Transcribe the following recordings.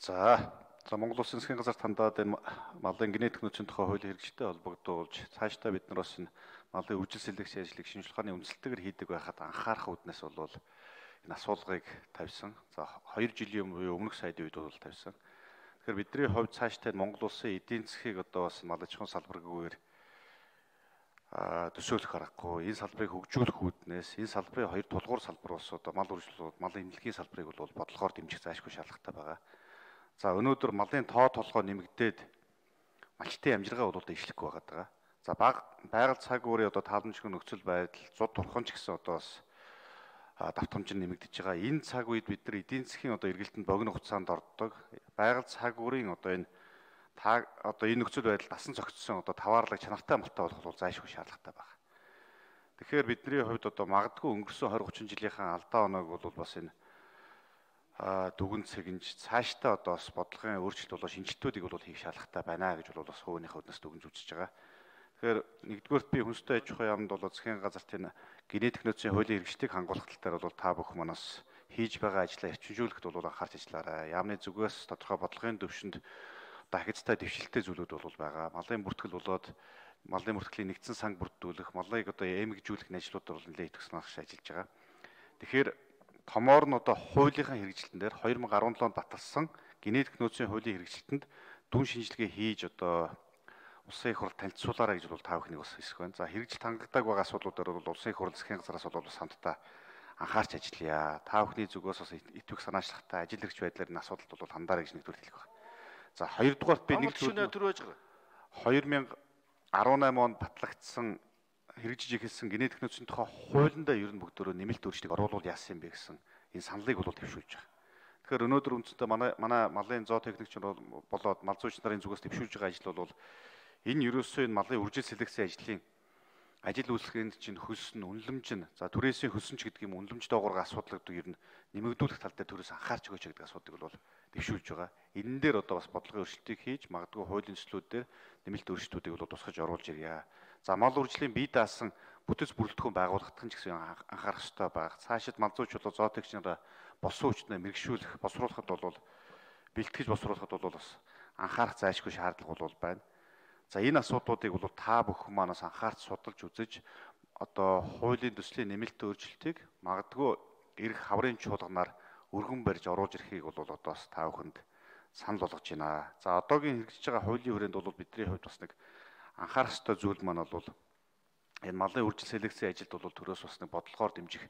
За за Монгол Улсын засгийн газар тандаад энэ малын генетик нөөцийн тухай хуулийн хэрэгжтэй холбогдуулж цаашдаа бид нар бас энэ малын үржил сэлгэгч ажлыг шинжлэх ухааны үндэслэлтэйгээр хийдэг байхад анхаарах үүднээс бол энэ асуулгыг тавьсан. За 2 жилийн өмнөх сайдын үед бол тавьсан. Тэгэхээр бидний хувьд цаашдаа Монгол Улсын эдийн засгийг одоо бас мал аж ахуйн салбаргүйгээр төсөөлөх аргагүй энэ салбарыг хөгжүүлэх үүднээс энэ салбарын хоёр тулгуур салбар бас одоо мал үржил малын эмнэлгийн салбарыг бол бодлогоор дэмжих заашгүй шаардлагатай байгаа. За өнөөдөр малын тоо толгой нэмэгдээд малчтын амжиргаа бол одоо ишлэхгүй байгаа даа. За баг байгаль цаг уурын одоо тааламжгүй нөхцөл байдал зуд турхамж гэсэн одоо бас давтамж нь нэмэгдэж байгаа. Энэ цаг үед бид нар эдийн засгийн одоо эргэлтэнд богино хугацаанд ордог. Байгаль цаг уурын одоо энэ та одоо энэ нөхцөл байдал дасан зохицсон одоо таваарлаг чанартай малтай болох бол зайлшгүй шаардлагатай байна. Тэгэхээр бидний хувьд одоо магадгүй өнгөрсөн 20 30 жилийнхаа алдаа оноог бол бас энэ дүгэн цэгэнж цаашдаа одоо бас бодлогын өөрчлөлт болоо шинжилтүүдийг бол хийх шаардлагатай байна гэж бол бас хууны хөвднөөс дүгнж үзэж байгаа. Тэгэхээр нэгдүгээрт би хүнстэй аж ахуй яамд бол засгийн газарт энэ генетик нөөцийн хуулийн хэрэгжлийг хангуулах тал дээр бол та бүх манаас хийж байгаа ажлаа эрчимжүүлэхэд бол анхаарч ажиллаарай. Яамны зүгээс тодорхой бодлогын төвшөнд дахицтай дэвшилттэй зүйлүүд бол байгаа. Малын бүртгэл болоод малын бүртгэлийн нэгдсэн санг бүрдүүлэх, малыг одоо эмгэгжүүлэх ажлууд бол нэлээд итгэсэн агш ажиллаж байгаа. Тэгэхээр томоор нь одоо хуулийнхаа хэрэгжилтэн дээр 2017 онд баталсан генетик нөөцийн хуулийн хэрэгжилтэнд дүн шинжилгээ хийж одоо улсын их хурл танилцуулаарай гэж бол та бүхнийг бас хэлэх байна. За хэрэгжилт хангадаг байгаа асуудлуудаар бол улсын их хурл засгийн газраас бол бас хамтдаа анхаарч ажиллая. Та бүхний зүгээс бас итвэх санаачлагтай ажил хэрэгч байдлаар энэ асуудалд бол хандаарай гэж нэгдүгээр хэлэх байна. За хоёрдугаарт би нэг байгаа. 2018 онд батлагдсан хэрэгжиж эхэлсэн генетик нөөцийн тухай хуулиндаа ер нь бүгдөө нэмэлт өөрчлөлтийг оруулуул яасан юм бэ гэсэн энэ саналыг бол төвшүүлж байгаа. Тэгэхээр өнөөдөр үндсэндээ манай манай малын зоотехникч болоод мал зүйч нарын зүгээс төвшүүлж байгаа ажил бол энэ ерөөсөө энэ малын үржил селекцийн ажлын ажил үйлчлэгэнд чинь хөлс нь үнэлэмж нь за түрээсийн хөлсөнч гэдэг юм үнэлэмж доогуур асуудлагдаг ер нь нэмэгдүүлэх тал дээр түрээс анхаарч өгөөч гэдэг асуудыг бол дэвшүүлж байгаа. Энэ дээр одоо бас бодлогын өөрчлөлтийг хийж магадгүй хуулийн төслүүд дээр нэмэлт өөрчлөлтүүдийг бол тусгаж оруулж ирье. За мал үржлийн бие даасан бүтэц бүрэлдэхүүн байгуулагдах нь гэсэн анхаарах хэрэгтэй баг. Цаашид мал зүйч болоо зоотекч нараа болсон хүчнээ мэрэгшүүлэх, босруулахад бол бэлтгэж босруулахад бол бас анхаарах зайлшгүй шаардлага бол байна. За энэ асуудлуудыг бол та бүхэн манаас анхаарч судалж үзэж одоо хуулийн төслийн нэмэлт өөрчлөлтийг магадгүй эрх хаврын чуулганаар өргөн барьж оруулж ирэхийг бол одоос та бүхэнд санал болгож байна. За одоогийн хэрэгжиж байгаа хуулийн хүрээнд бол бидний хувьд бас нэг анхаарах ёстой зүйл маань бол энэ малын үржил селекцийн ажилд бол төрөөс бас нэг бодлогоор дэмжих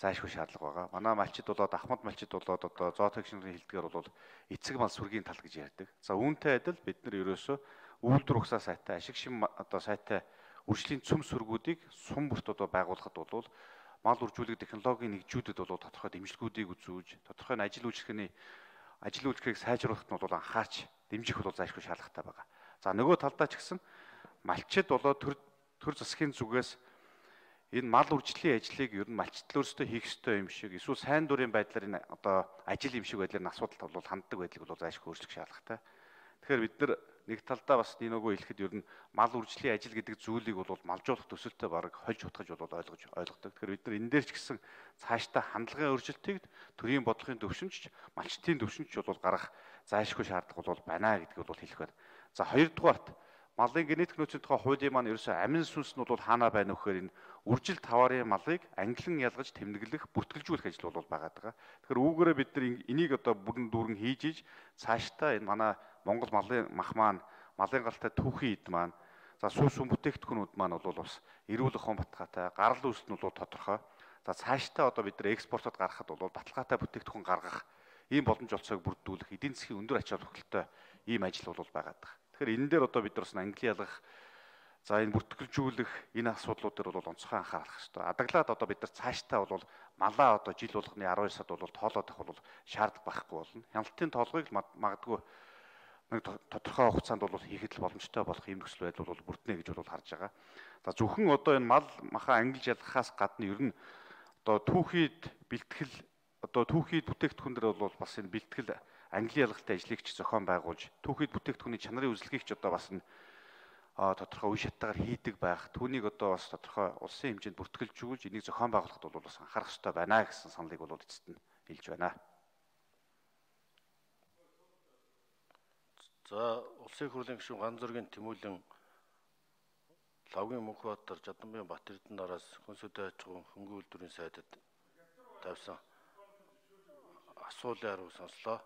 зайлшгүй шаардлага байгаа. Манай малчид болоод ахмад малчид болоод одоо зоотекшнэрийн хэлдгээр бол эцэг мал сүргийн тал гэж ярьдаг. За үүнтэй адил бид нар ерөөсөө үйлдвэр ухсаа сайтай ашиг шим одоо сайтай үржлийн цөм сүргүүдийг сум бүрт одоо байгуулахад бол мал үржүүлэх технологийн нэгжүүдэд бол тодорхой дэмжлэгүүдийг үзүүлж тодорхой ажил үйлчлэхний ажил үйлчлэхийг сайжруулахад нь бол анхаарч дэмжих бол зайлшгүй шаардлагатай байгаа. За нөгөө талдаа ч гэсэн малчид болоо төр төр засгийн зүгээс энэ мал үржлийн ажлыг ер нь малчтал өөрсдөө хийх ёстой юм шиг эсвэл сайн дурын байдлаар энэ одоо ажил юм шиг байдлаар нь асуудалд бол ханддаг байдлыг бол зайлшгүй өөрчлөх шаардлагатай. Тэгэхээр бид нар нэг талдаа бас энэ нөгөө хэлэхэд ер нь мал үржлийн ажил гэдэг зүйлийг бол малжуулах төсөлтөй баг хольж утгаж бол ойлгож ойлгодог. Тэгэхээр бид нар энэ дээр ч гэсэн цаашдаа хандлагын өөрчлөлтийг төрийн бодлогын төвшинч, малчтын төвшинч бол гарах зайлшгүй шаардлага бол байна гэдгийг бол хэлэх байна. За хоёрдугаарт малын генетик нөөцийн тухай хуулийн маань ерөөсөө амин сүнс нь бол хаана байна вэхээр энэ үржил таварын малыг англин ялгаж тэмдэглэх, бүртгэлжүүлэх ажил бол байгаа даа. Тэгэхээр үүгээрээ бид нар энийг одоо бүрэн дүүрэн хийж иж цаашдаа энэ манай Монгол малын мах маань, малын галтай түүхийн эд маань, за сүүс сүм бүтээгдэхүүнүүд маань бол бас эрүүл ухаан баталгаатай, гарал үүсэл нь бол тодорхой. За цаашдаа одоо бид нар экспортод гаргахад бол баталгаатай бүтээгдэхүүн гаргах ийм боломж олцоог бүрдүүлэх, эдийн засгийн өндөр ач холбогдолтой ийм ажил бол байгаа даа. Тэгэхээр энэ дээр одоо бид нар бас англи ялгах за энэ бүртгэлжүүлэх энэ асуудлууд дээр бол онцгой анхаарах хэрэгтэй. Адаглаад одоо бид нар цаашдаа бол малаа одоо жил болгоны 12 сард бол тоолоод авах бол шаардлага байхгүй болно. Хяналтын тоолгыг магадгүй нэг тодорхой хугацаанд бол хийхэд боломжтой болох юм нөхцөл байдал бол бүрднэ гэж бол харж байгаа. За зөвхөн одоо энэ мал маха ангилж ялгахаас гадна ер нь одоо түүхийд бэлтгэл одоо түүхийд бүтээгдэхүүн дээр бол бас энэ бэлтгэл англи ялгалтай ажлыг ч зохион байгуулж түүхийд бүтээгдэхүүний чанарын үзлэгийг ч одоо бас нь тодорхой үе шаттайгаар хийдэг байх. Түүнийг одоо бас тодорхой улсын хэмжээнд бүртгэлжүүлж энийг зохион байгуулахад бол бас анхаарах хэрэгтэй байна гэсэн саналыг бол эцэст нь хэлж байна. За улсын хурлын гишүүн Ган зургийн Тэмүүлэн Лавгийн Мөнхбаатар Жаданбын Бат Эрдэнэ нараас хүнсүдэ аж ахуйн хөнгөн үйлдвэрийн сайдад тавьсан асуулын хариу сонслоо.